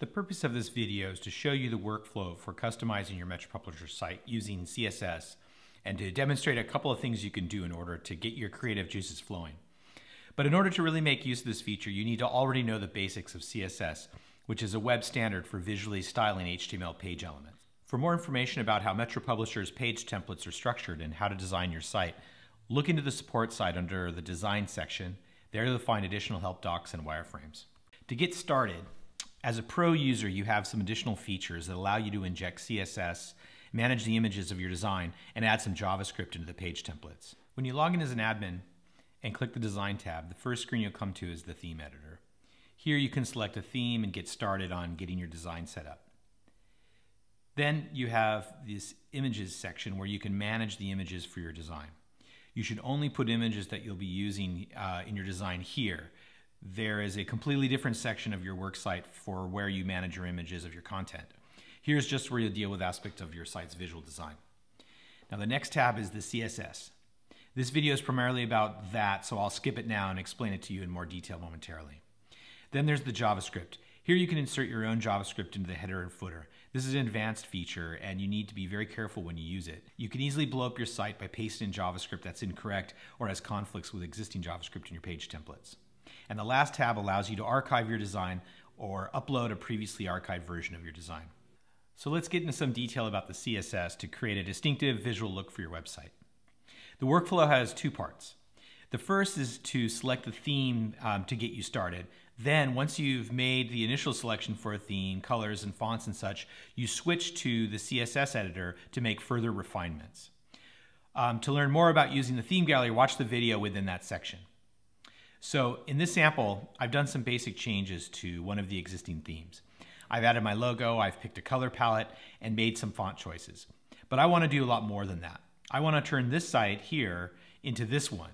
The purpose of this video is to show you the workflow for customizing your MetroPublisher site using CSS and to demonstrate a couple of things you can do in order to get your creative juices flowing. But in order to really make use of this feature, you need to already know the basics of CSS, which is a web standard for visually styling HTML page elements. For more information about how MetroPublisher's page templates are structured and how to design your site, look into the support site under the design section. There you'll find additional help docs and wireframes. To get started, as a pro user, you have some additional features that allow you to inject CSS, manage the images of your design, and add some JavaScript into the page templates. When you log in as an admin and click the Design tab, the first screen you'll come to is the Theme Editor. Here you can select a theme and get started on getting your design set up. Then you have this Images section where you can manage the images for your design. You should only put images that you'll be using uh, in your design here there is a completely different section of your work site for where you manage your images of your content. Here's just where you deal with aspects of your site's visual design. Now the next tab is the CSS. This video is primarily about that, so I'll skip it now and explain it to you in more detail momentarily. Then there's the JavaScript. Here you can insert your own JavaScript into the header and footer. This is an advanced feature and you need to be very careful when you use it. You can easily blow up your site by pasting in JavaScript that's incorrect or has conflicts with existing JavaScript in your page templates. And the last tab allows you to archive your design or upload a previously archived version of your design. So let's get into some detail about the CSS to create a distinctive visual look for your website. The workflow has two parts. The first is to select the theme um, to get you started. Then, once you've made the initial selection for a theme, colors and fonts and such, you switch to the CSS editor to make further refinements. Um, to learn more about using the theme gallery, watch the video within that section. So in this sample, I've done some basic changes to one of the existing themes. I've added my logo, I've picked a color palette, and made some font choices. But I want to do a lot more than that. I want to turn this site here into this one.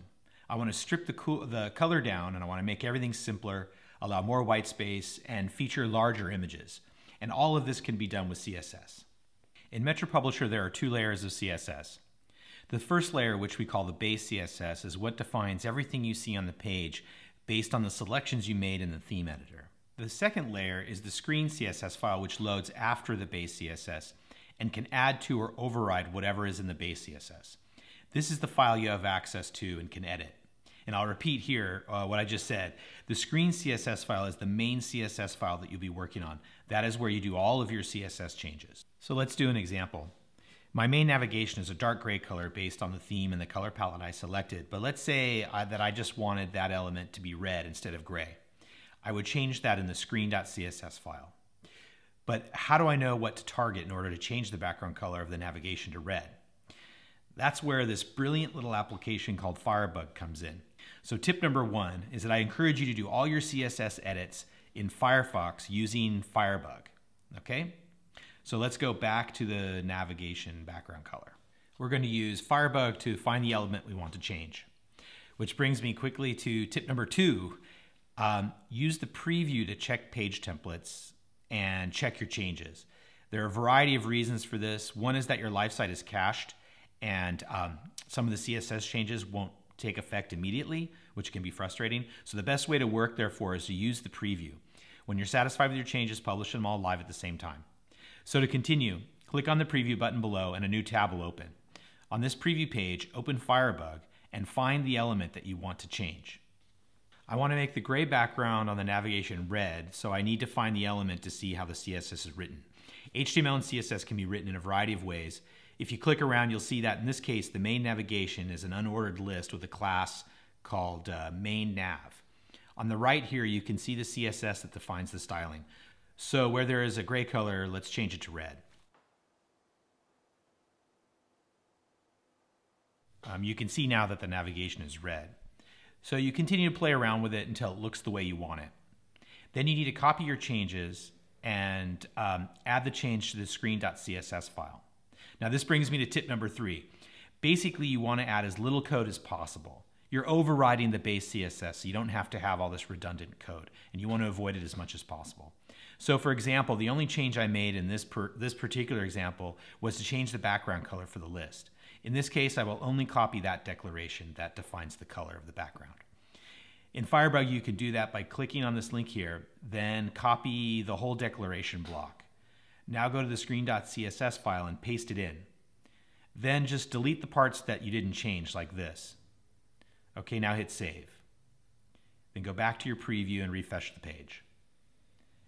I want to strip the, co the color down and I want to make everything simpler, allow more white space, and feature larger images. And all of this can be done with CSS. In MetroPublisher, there are two layers of CSS. The first layer, which we call the base CSS, is what defines everything you see on the page based on the selections you made in the theme editor. The second layer is the screen CSS file, which loads after the base CSS and can add to or override whatever is in the base CSS. This is the file you have access to and can edit. And I'll repeat here uh, what I just said. The screen CSS file is the main CSS file that you'll be working on. That is where you do all of your CSS changes. So let's do an example. My main navigation is a dark gray color based on the theme and the color palette I selected, but let's say uh, that I just wanted that element to be red instead of gray. I would change that in the screen.css file. But how do I know what to target in order to change the background color of the navigation to red? That's where this brilliant little application called Firebug comes in. So tip number one is that I encourage you to do all your CSS edits in Firefox using Firebug, okay? So let's go back to the navigation background color. We're going to use Firebug to find the element we want to change. Which brings me quickly to tip number two. Um, use the preview to check page templates and check your changes. There are a variety of reasons for this. One is that your live site is cached and um, some of the CSS changes won't take effect immediately, which can be frustrating. So the best way to work, therefore, is to use the preview. When you're satisfied with your changes, publish them all live at the same time. So to continue, click on the preview button below and a new tab will open. On this preview page, open Firebug and find the element that you want to change. I want to make the gray background on the navigation red, so I need to find the element to see how the CSS is written. HTML and CSS can be written in a variety of ways. If you click around, you'll see that in this case, the main navigation is an unordered list with a class called uh, main nav. On the right here, you can see the CSS that defines the styling. So where there is a gray color, let's change it to red. Um, you can see now that the navigation is red. So you continue to play around with it until it looks the way you want it. Then you need to copy your changes and um, add the change to the screen.css file. Now this brings me to tip number three. Basically, you want to add as little code as possible. You're overriding the base CSS, so you don't have to have all this redundant code, and you want to avoid it as much as possible. So for example, the only change I made in this, per, this particular example was to change the background color for the list. In this case, I will only copy that declaration that defines the color of the background. In Firebug, you can do that by clicking on this link here, then copy the whole declaration block. Now go to the screen.css file and paste it in. Then just delete the parts that you didn't change, like this. Okay, now hit save. Then go back to your preview and refresh the page.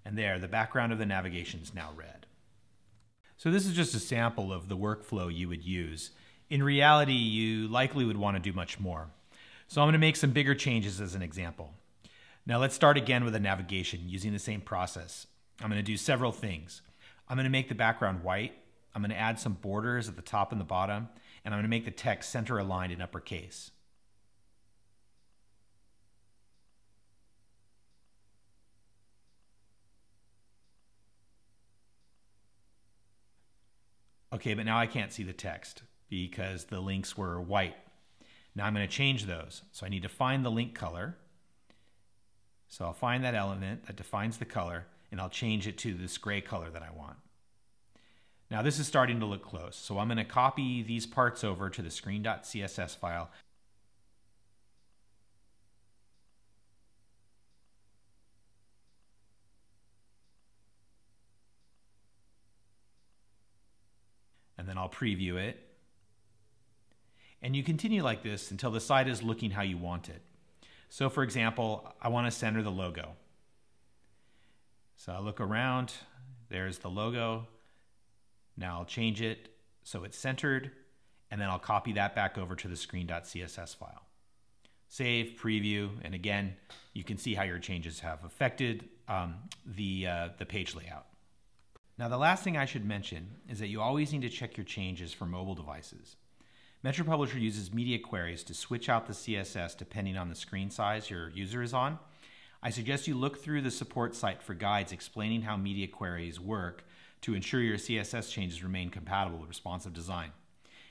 And there, the background of the navigation is now red. So this is just a sample of the workflow you would use. In reality, you likely would want to do much more. So I'm going to make some bigger changes as an example. Now let's start again with a navigation using the same process. I'm going to do several things. I'm going to make the background white. I'm going to add some borders at the top and the bottom, and I'm going to make the text center aligned in uppercase. Okay, but now I can't see the text because the links were white. Now I'm going to change those. So I need to find the link color. So I'll find that element that defines the color and I'll change it to this gray color that I want. Now this is starting to look close. So I'm going to copy these parts over to the screen.css file. And then I'll preview it. And you continue like this until the site is looking how you want it. So for example, I want to center the logo. So I look around, there's the logo. Now I'll change it so it's centered, and then I'll copy that back over to the screen.css file. Save, preview, and again, you can see how your changes have affected um, the, uh, the page layout. Now the last thing I should mention is that you always need to check your changes for mobile devices. Metro Publisher uses media queries to switch out the CSS depending on the screen size your user is on. I suggest you look through the support site for guides explaining how media queries work to ensure your CSS changes remain compatible with responsive design.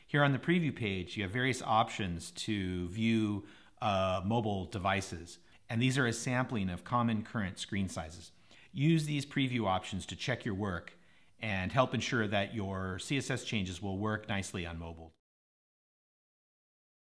Here on the preview page, you have various options to view uh, mobile devices, and these are a sampling of common current screen sizes. Use these preview options to check your work and help ensure that your CSS changes will work nicely on mobile.